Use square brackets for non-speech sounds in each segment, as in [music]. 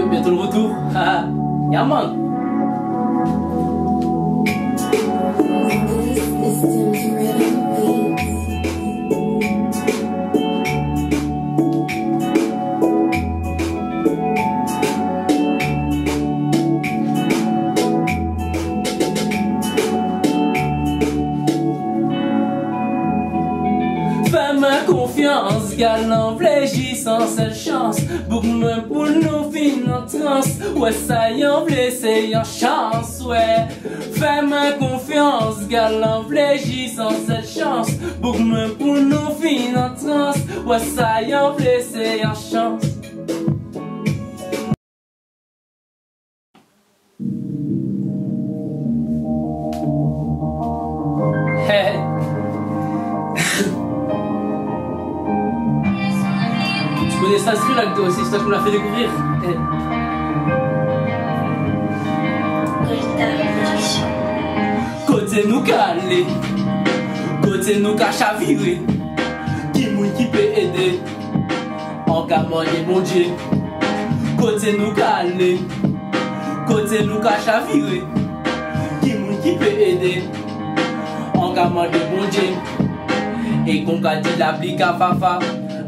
retour. [laughs] Ah, yeah confiance, galant vlégi sans seule chance. Bouk-moi pour nous fin en transe. Ouais, ça y en blessé en chance, ouais. Fais-moi confiance, galant vlégi sans seule chance. Bouk-moi pour nous fin en transe. Ouais, ça y en blessé en Tu connais ça ce là toi aussi, c'est toi qui me l'as fait découvrir. Eh. Côté nous calé, côté nous ka chaviré, qui mouille qui peut aider, en cas des bon Dieu. Côté nous calé, côté nous ka chaviré, qui mouille qui peut aider, en cas des bon Dieu. Et qu'on ka dit l'appli ka fafa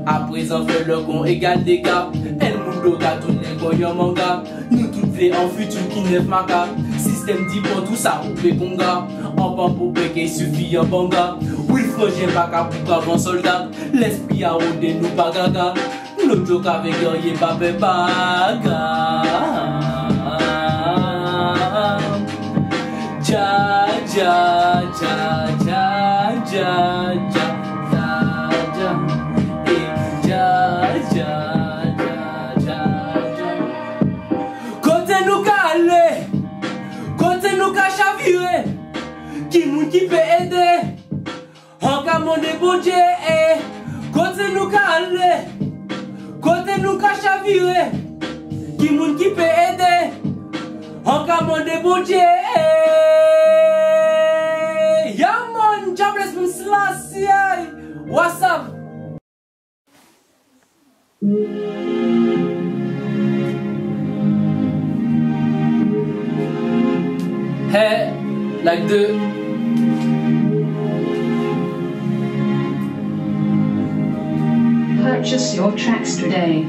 À présent fait le con égal des gars. El mundo ka tourné kon yon manga. Nous toutes vle en futur qui neuf maka Système dit pour tout ça ou pe konga En pan pour peke suffit en banga Oui frangin pas ka pou ka bon soldat. L'esprit a rodé nous pas gaga. Nous joke avec rien pas pe baga ka chavire Ki moun ki pe ede. An ka mwande bonje e Kote nou ka ale. Kote nou ka chavire Ki moun ki pe ede. An ka mwande bonje e Yaman, jables moun slas yay What's up? Like deux. Purchase your tracks today.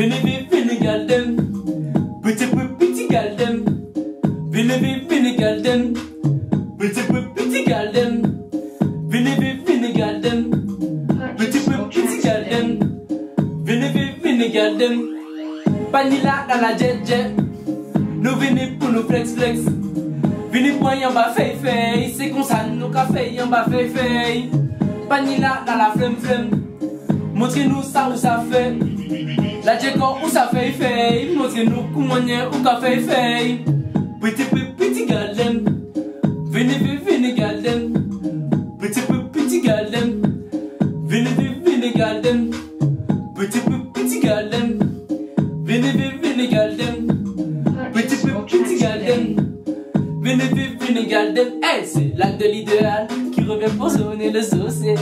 Vene ve vene gal dem. Pete pe piti gal dem. Vene ve vene gal dem. Pete pe piti gal dem. Vene ve vene gal dem. Pete pe piti gal dem. Vene ve vene gal dem. Panila nan la jet jet. Nou vene pou nou flex flex. Vene pou an yon ba fey fey Se konsan nou ka fey yon ba fey fey Panila nan la flem flem Montre nou sa ou sa fey djeko où ça fait fait. Montrez-nous comment y est où ça fait fait. Petit peu petit garden. Venez venez venez garden. Petit peu petit garden. Venez venez venez garden. Petit peu petit garden. Venez venez venez garden. Petit Purchase peu your petit tracks garden. today. Venez venez venez garden. Hey, c'est l'acte de l'idéal qui revient pour sonner le saucé.